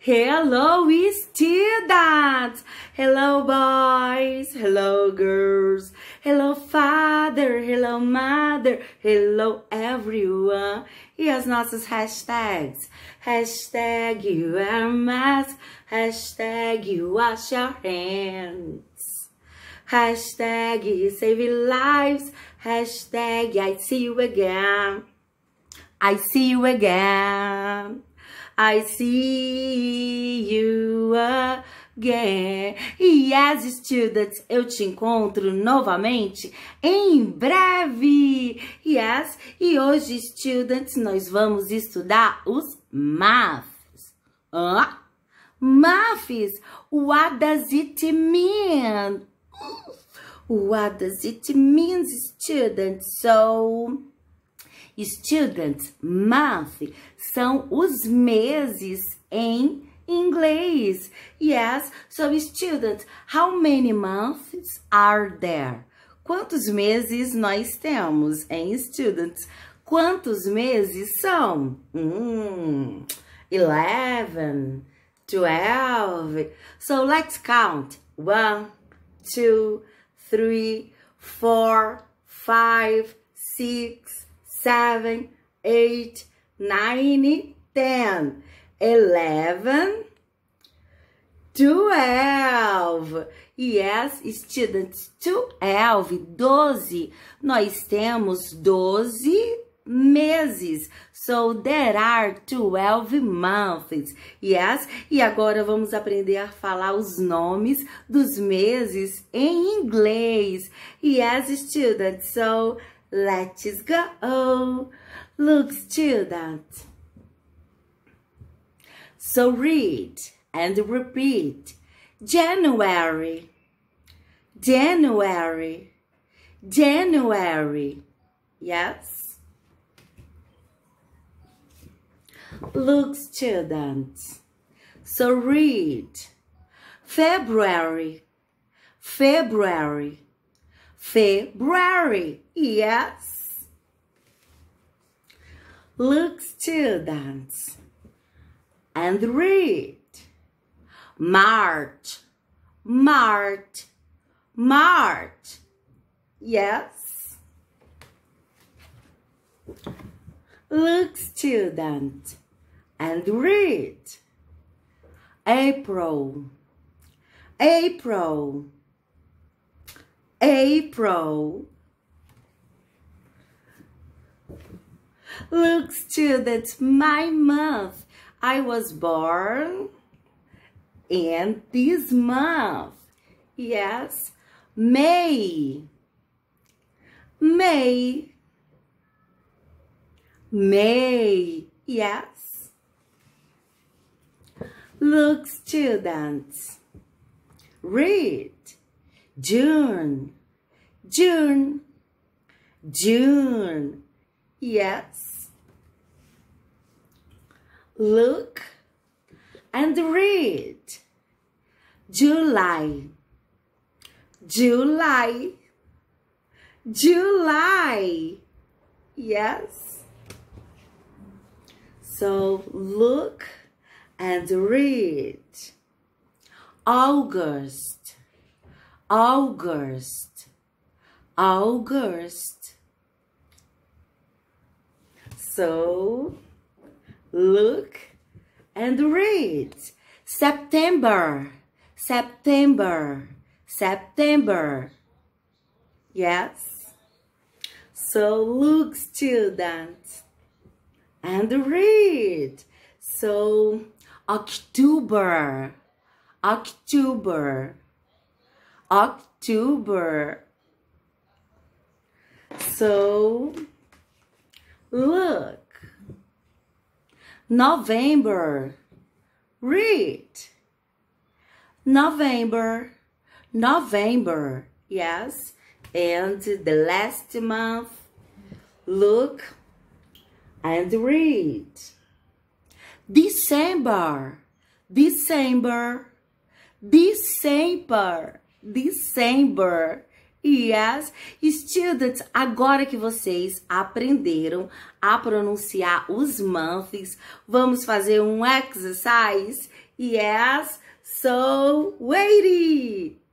Hello, students! Hello, boys! Hello, girls! Hello, father! Hello, mother! Hello, everyone! E as nossas hashtags? Hashtag you wear mask. Hashtag you wash your hands. Hashtag save lives. Hashtag I see you again. I see you again. I see you again. Yes, students, eu te encontro novamente em breve. Yes, e hoje, students, nós vamos estudar os maths. Hã? Maths, what does it mean? What does it mean, students? So, Students, month são os meses em inglês. Yes, so students, how many months are there? Quantos meses nós temos em students? Quantos meses são? Hmm, 11, 12. So let's count. 1, 2, 3, 4, 5, 6, seven, eight, nine, ten, eleven, twelve. Yes, students, twelve, doze. Nós temos doze meses. So there are 12 months. Yes? E agora vamos aprender a falar os nomes dos meses em inglês. Yes, students. So Let's go. Look, student. So read and repeat. January, January, January. Yes? Look, students. So read. February, February, February. Yes. Look, students, and read. March, March, March. Yes. Look, student, and read. April, April, April. Look, students, my month. I was born in this month. Yes, May. May. May. Yes. Look, students. Read. June, June, June. Yes. Look and read. July, July, July. Yes. So look and read. August, August, August. So look and read. September, September, September. Yes. So look, students, and read. So October, October, October. So look. November. Read. November. November. Yes. And the last month. Look and read. December. December. December. December. Yes, students, agora que vocês aprenderam a pronunciar os months, vamos fazer um exercise? Yes, so waiting.